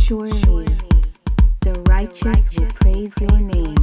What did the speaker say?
Surely the righteous will praise your name.